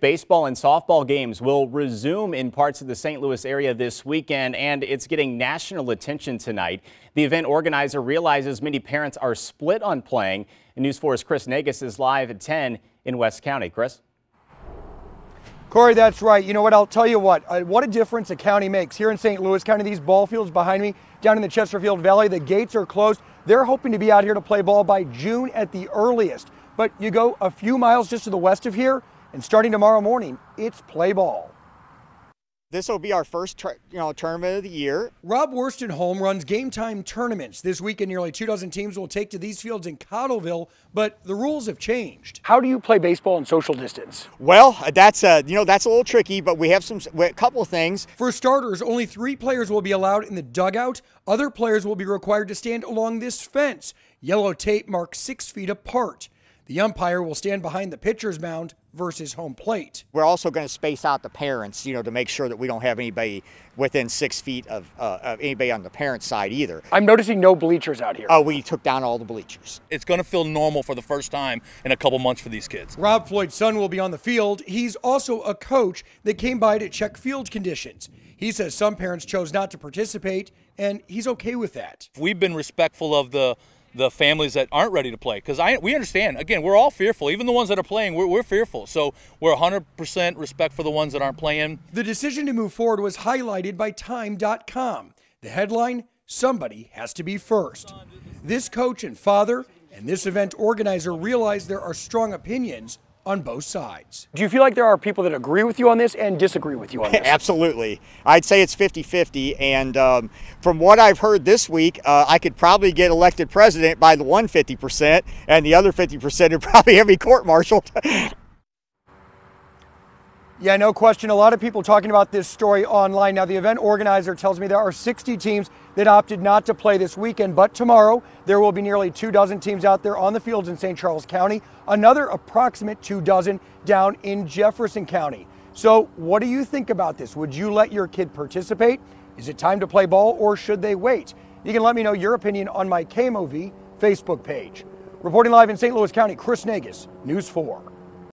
Baseball and softball games will resume in parts of the St. Louis area this weekend, and it's getting national attention tonight. The event organizer realizes many parents are split on playing. And News 4's Chris Nagus is live at 10 in West County. Chris? Corey, that's right. You know what? I'll tell you what. Uh, what a difference a county makes. Here in St. Louis County, these ball fields behind me, down in the Chesterfield Valley, the gates are closed. They're hoping to be out here to play ball by June at the earliest. But you go a few miles just to the west of here, and starting tomorrow morning, it's play ball. This will be our first you know, tournament of the year. Rob Worstenholm runs game time tournaments. This weekend, nearly two dozen teams will take to these fields in Cottleville, but the rules have changed. How do you play baseball in social distance? Well, uh, that's a, you know that's a little tricky, but we have some a couple of things. For starters, only three players will be allowed in the dugout. Other players will be required to stand along this fence. Yellow tape marks six feet apart. The umpire will stand behind the pitcher's mound versus home plate. We're also going to space out the parents, you know, to make sure that we don't have anybody within six feet of, uh, of anybody on the parent side either. I'm noticing no bleachers out here. Oh, we took down all the bleachers. It's going to feel normal for the first time in a couple months for these kids. Rob Floyd's son will be on the field. He's also a coach that came by to check field conditions. He says some parents chose not to participate, and he's okay with that. We've been respectful of the the families that aren't ready to play. Because I we understand. Again we're all fearful. Even the ones that are playing we're, we're fearful. So we're 100% respect for the ones that aren't playing. The decision to move forward was highlighted by time.com the headline somebody has to be first. This coach and father and this event organizer realize there are strong opinions on both sides. Do you feel like there are people that agree with you on this and disagree with you on this? Absolutely. I'd say it's 50 50. And um, from what I've heard this week, uh, I could probably get elected president by the 150%, and the other 50% would probably have me court martialed. Yeah, no question. A lot of people talking about this story online. Now, the event organizer tells me there are 60 teams that opted not to play this weekend, but tomorrow there will be nearly two dozen teams out there on the fields in St. Charles County, another approximate two dozen down in Jefferson County. So, what do you think about this? Would you let your kid participate? Is it time to play ball or should they wait? You can let me know your opinion on my KMOV Facebook page. Reporting live in St. Louis County, Chris Nagus, News 4.